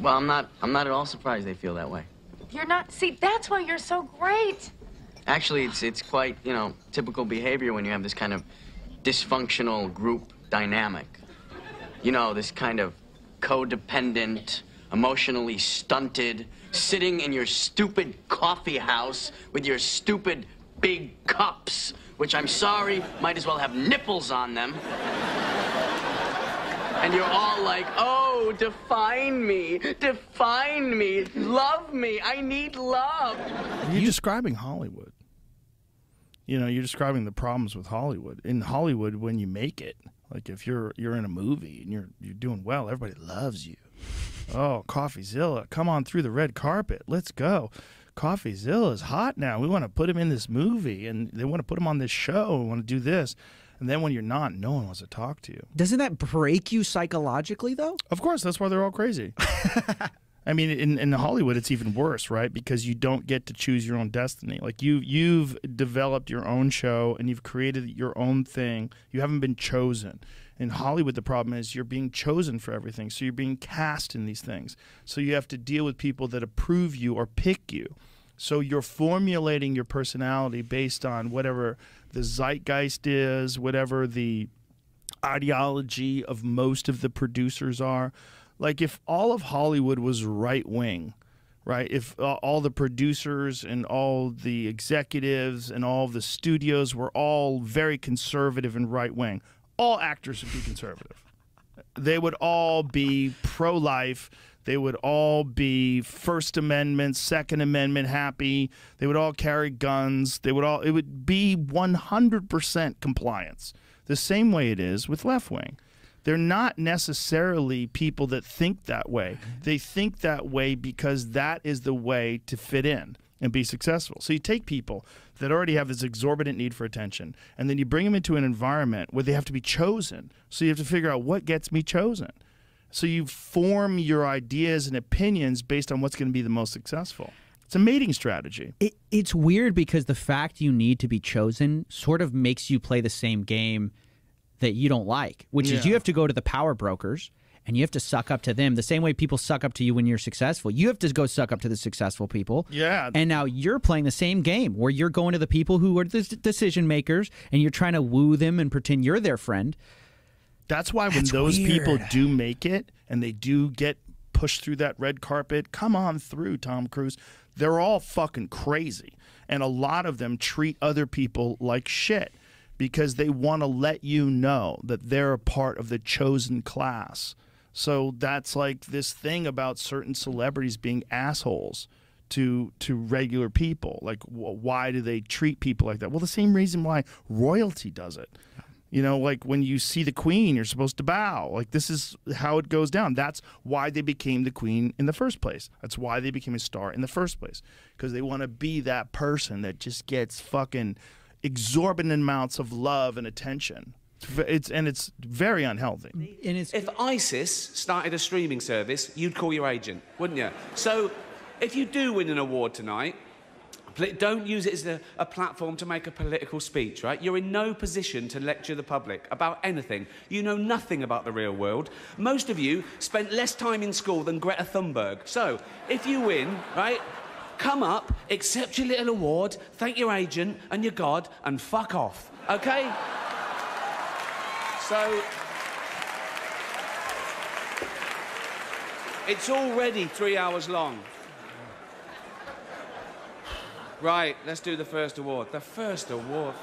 Well, I'm not. I'm not at all surprised they feel that way. You're not. See, that's why you're so great. Actually, it's it's quite you know typical behavior when you have this kind of dysfunctional group dynamic. You know, this kind of codependent, emotionally stunted, sitting in your stupid coffee house with your stupid big cups, which I'm sorry might as well have nipples on them. And you're all like, oh, define me, define me, love me, I need love. You're describing Hollywood. You know, you're describing the problems with Hollywood. In Hollywood, when you make it, like if you're you're in a movie and you're you're doing well, everybody loves you. Oh, CoffeeZilla, come on through the red carpet. Let's go. CoffeeZilla is hot now. We want to put him in this movie, and they want to put him on this show. We want to do this. And then when you're not, no one wants to talk to you. Doesn't that break you psychologically, though? Of course, that's why they're all crazy. I mean, in, in Hollywood, it's even worse, right? Because you don't get to choose your own destiny. Like you, you've developed your own show and you've created your own thing. You haven't been chosen. In Hollywood, the problem is you're being chosen for everything. So you're being cast in these things. So you have to deal with people that approve you or pick you. So you're formulating your personality based on whatever the zeitgeist is, whatever the ideology of most of the producers are. Like if all of Hollywood was right wing, right? If all the producers and all the executives and all the studios were all very conservative and right wing, all actors would be conservative. They would all be pro life. They would all be First Amendment, Second Amendment happy. They would all carry guns. They would all, it would be 100% compliance, the same way it is with left wing they're not necessarily people that think that way. They think that way because that is the way to fit in and be successful. So you take people that already have this exorbitant need for attention, and then you bring them into an environment where they have to be chosen. So you have to figure out what gets me chosen. So you form your ideas and opinions based on what's going to be the most successful. It's a mating strategy. It, it's weird because the fact you need to be chosen sort of makes you play the same game that you don't like, which is you have to go to the power brokers and you have to suck up to them the same way people suck up to you when you're successful. You have to go suck up to the successful people. Yeah. And now you're playing the same game where you're going to the people who are the decision makers and you're trying to woo them and pretend you're their friend. That's why when That's those people do make it and they do get pushed through that red carpet, come on through, Tom Cruise. They're all fucking crazy. And a lot of them treat other people like shit because they want to let you know that they're a part of the chosen class. So that's like this thing about certain celebrities being assholes to to regular people. Like, wh- why do they treat people like that? Well, the same reason why royalty does it. You know, like when you see the queen, you're supposed to bow. Like this is how it goes down. That's why they became the queen in the first place. That's why they became a star in the first place because they want to be that person that just gets fucking exorbitant amounts of love and attention. It's and it's very unhealthy. And it's If ISIS started a streaming service, you'd call your agent, wouldn't you? So, if you do win an award tonight, pl- don't use it as a, a platform to make a political speech, right? You're in no position to lecture the public about anything. You know nothing about the real world. Most of you spent less time in school than Greta Thunberg. So, if you win, right, come up, accept your little award, thank your agent and your God, and fuck off, okay? So. It's already three hours long. Right, let's do the first award. The first award.